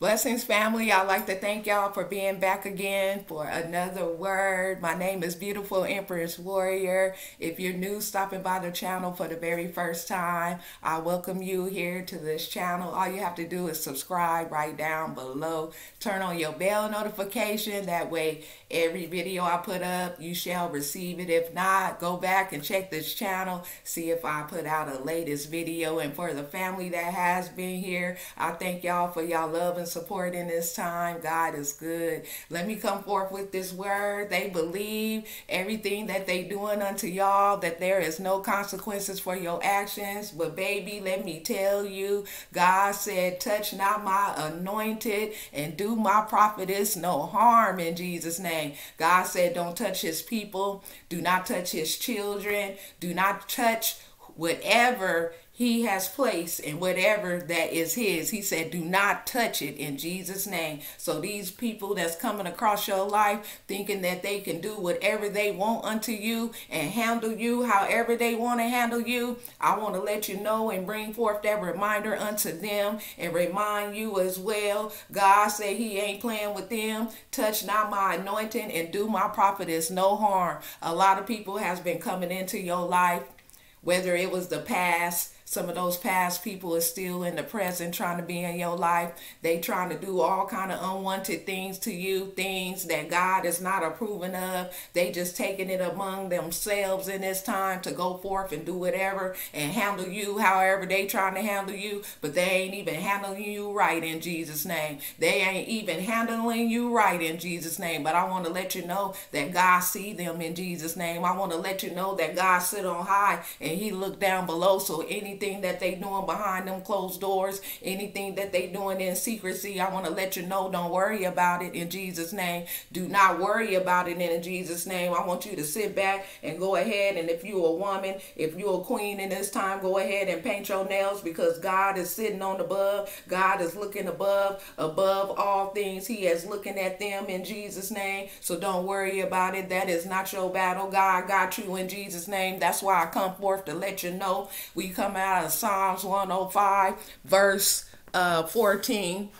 Blessings, family. I'd like to thank y'all for being back again for another word. My name is Beautiful Empress Warrior. If you're new, stopping by the channel for the very first time, I welcome you here to this channel. All you have to do is subscribe right down below. Turn on your bell notification. That way, every video I put up, you shall receive it. If not, go back and check this channel. See if I put out a latest video. And for the family that has been here, I thank y'all for y'all love and support in this time. God is good. Let me come forth with this word. They believe everything that they doing unto y'all, that there is no consequences for your actions. But baby, let me tell you, God said, touch not my anointed and do my prophetess no harm in Jesus' name. God said, don't touch his people. Do not touch his children. Do not touch whatever he has placed in whatever that is his. He said, do not touch it in Jesus' name. So these people that's coming across your life thinking that they can do whatever they want unto you and handle you however they want to handle you, I want to let you know and bring forth that reminder unto them and remind you as well. God said he ain't playing with them. Touch not my anointing and do my prophetess no harm. A lot of people has been coming into your life, whether it was the past, some of those past people are still in the present trying to be in your life. They trying to do all kind of unwanted things to you things that god is not approving of. They just taking it among themselves in this time to go forth and do whatever and handle you however they trying to handle you. But they ain't even handling you right in jesus name. They ain't even handling you right in jesus name. But i want to let you know that god see them in jesus name. I want to let you know that god sit on high and he look down below so anything anything that they doing behind them closed doors, anything that they doing in secrecy, I want to let you know, don't worry about it in Jesus' name. Do not worry about it in Jesus' name. I want you to sit back and go ahead. And if you're a woman, if you're a queen in this time, go ahead and paint your nails because God is sitting on above. God is looking above, above all things. He is looking at them in Jesus' name. So don't worry about it. That is not your battle. God got you in Jesus' name. That's why I come forth to let you know. We come out out of Psalms 105, verse uh, 14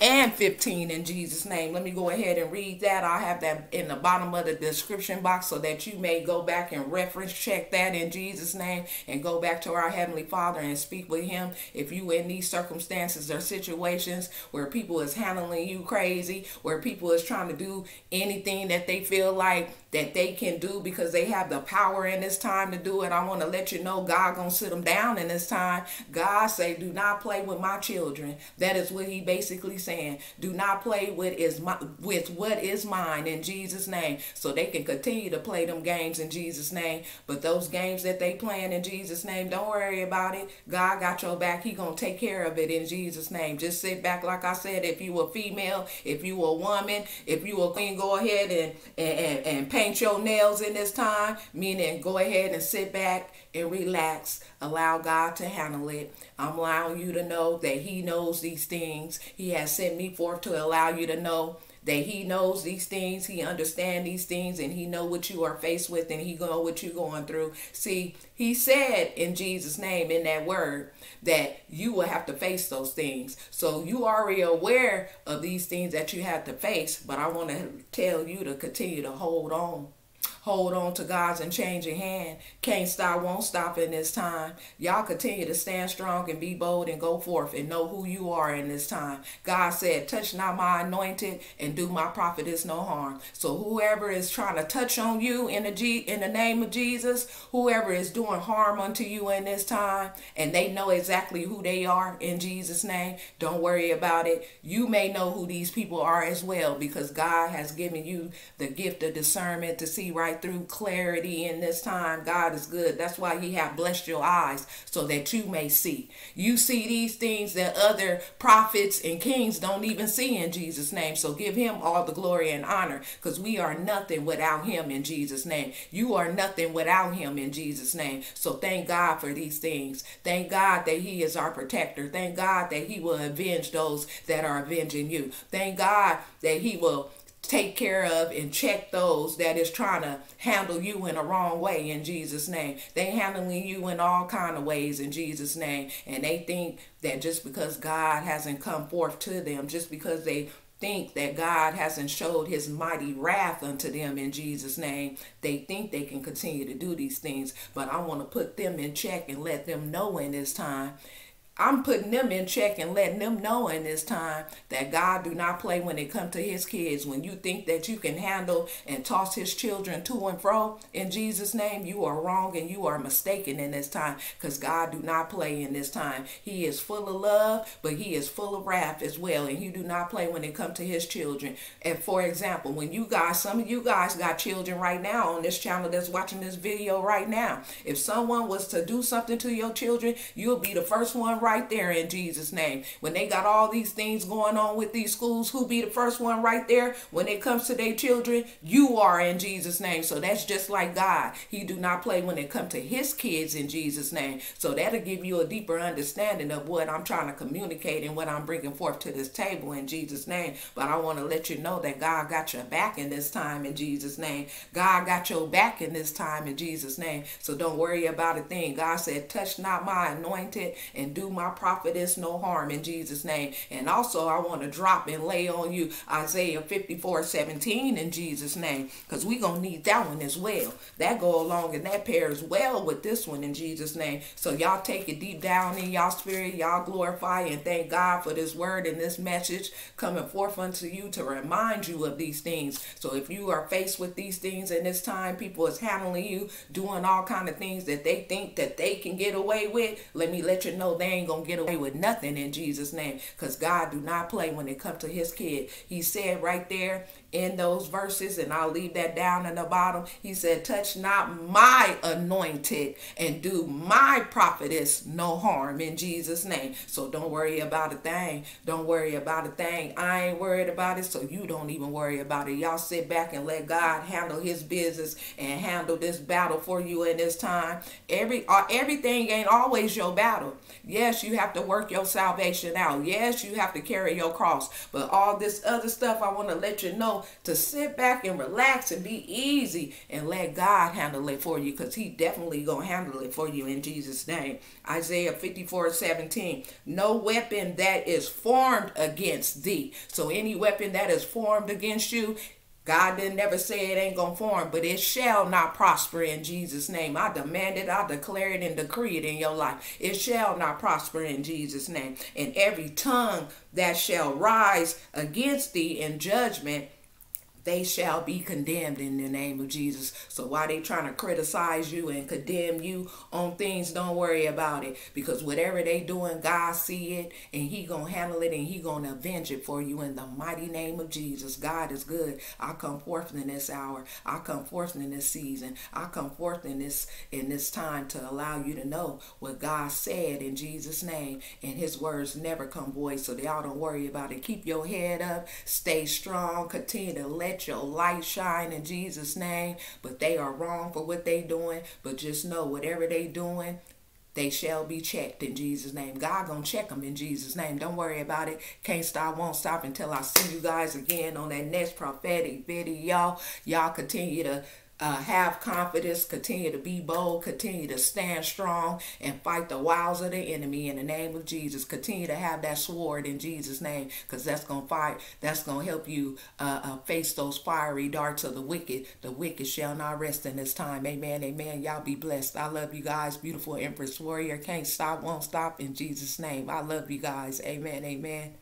and 15 in Jesus' name. Let me go ahead and read that. I'll have that in the bottom of the description box so that you may go back and reference check that in Jesus' name and go back to our Heavenly Father and speak with Him. If you in these circumstances or situations where people is handling you crazy, where people is trying to do anything that they feel like that they can do because they have the power in this time to do it. I want to let you know God gonna sit them down in this time. God say, do not play with my children. That is what he basically saying. Do not play with is my with what is mine in Jesus' name. So they can continue to play them games in Jesus' name. But those games that they playing in Jesus' name, don't worry about it. God got your back. He gonna take care of it in Jesus' name. Just sit back, like I said. If you a female, if you a woman, if you a queen, go ahead and and and, and paint your nails in this time, meaning go ahead and sit back and relax. Allow God to handle it. I'm allowing you to know that He knows these things. He has sent me forth to allow you to know that he knows these things he understands these things and he know what you are faced with and he know what you're going through. See he said in jesus name in that word that you will have to face those things. So you already aware of these things that you have to face but i want to tell you to continue to hold on hold on to God's unchanging hand. Can't stop, won't stop in this time. Y'all continue to stand strong and be bold and go forth and know who you are in this time. God said, touch not my anointed and do my prophetess no harm. So whoever is trying to touch on you in the G in the name of Jesus, whoever is doing harm unto you in this time, and they know exactly who they are in Jesus' name, don't worry about it. You may know who these people are as well because God has given you the gift of discernment to see right through clarity in this time. God is good. That's why he have blessed your eyes so that you may see. You see these things that other prophets and kings don't even see in Jesus' name. So give him all the glory and honor because we are nothing without him in Jesus' name. You are nothing without him in Jesus' name. So thank God for these things. Thank God that he is our protector. Thank God that he will avenge those that are avenging you. Thank God that he will take care of and check those that is trying to handle you in a wrong way in Jesus name. They handling you in all kind of ways in Jesus name and they think that just because God hasn't come forth to them, just because they think that God hasn't showed his mighty wrath unto them in Jesus name, they think they can continue to do these things, but I want to put them in check and let them know in this time I'm putting them in check and letting them know in this time that God do not play when it comes to his kids. When you think that you can handle and toss his children to and fro in Jesus' name, you are wrong and you are mistaken in this time because God do not play in this time. He is full of love, but he is full of wrath as well. And he do not play when it comes to his children. And for example, when you guys, some of you guys got children right now on this channel that's watching this video right now. If someone was to do something to your children, you'll be the first one right right there in Jesus' name. When they got all these things going on with these schools, who be the first one right there when it comes to their children? You are in Jesus' name. So that's just like God. He do not play when it comes to his kids in Jesus' name. So that'll give you a deeper understanding of what I'm trying to communicate and what I'm bringing forth to this table in Jesus' name. But I want to let you know that God got your back in this time in Jesus' name. God got your back in this time in Jesus' name. So don't worry about a thing. God said, touch not my anointed and do my my prophetess no harm in Jesus' name. And also, I want to drop and lay on you Isaiah 54 17 in Jesus' name, because we're going to need that one as well. That go along and that pairs well with this one in Jesus' name. So, y'all take it deep down in y'all spirit. Y'all glorify and thank God for this word and this message coming forth unto you to remind you of these things. So, if you are faced with these things in this time, people is handling you, doing all kind of things that they think that they can get away with, let me let you know they ain't to get away with nothing in Jesus' name because God do not play when it comes to his kid. He said right there in those verses, and I'll leave that down in the bottom. He said, Touch not my anointed and do my prophetess no harm in Jesus' name. So don't worry about a thing. Don't worry about a thing. I ain't worried about it, so you don't even worry about it. Y'all sit back and let God handle his business and handle this battle for you in this time. Every uh, everything ain't always your battle. Yes, you have to work your salvation out. Yes, you have to carry your cross. But all this other stuff, I want to let you know to sit back and relax and be easy and let God handle it for you because he definitely going to handle it for you in Jesus' name. Isaiah 54, 17. No weapon that is formed against thee. So any weapon that is formed against you, God didn't never say it ain't gonna form, but it shall not prosper in Jesus' name. I demand it, I declare it and decree it in your life. It shall not prosper in Jesus' name. And every tongue that shall rise against thee in judgment, they shall be condemned in the name of Jesus. So while they trying to criticize you and condemn you on things, don't worry about it. Because whatever they doing, God see it and he gonna handle it and he gonna avenge it for you in the mighty name of Jesus. God is good. I come forth in this hour. I come forth in this season. I come forth in this in this time to allow you to know what God said in Jesus' name. And his words never come void. So y'all don't worry about it. Keep your head up. Stay strong. Continue to let let your light shine in Jesus' name. But they are wrong for what they doing. But just know whatever they doing, they shall be checked in Jesus' name. God gonna check them in Jesus' name. Don't worry about it. Can't stop, won't stop until I see you guys again on that next prophetic video. Y'all continue to uh, have confidence, continue to be bold, continue to stand strong and fight the wiles of the enemy in the name of Jesus. Continue to have that sword in Jesus' name because that's going to fight. That's going to help you uh, uh, face those fiery darts of the wicked. The wicked shall not rest in this time. Amen. Amen. Y'all be blessed. I love you guys. Beautiful Empress Warrior. Can't stop, won't stop in Jesus' name. I love you guys. Amen. Amen.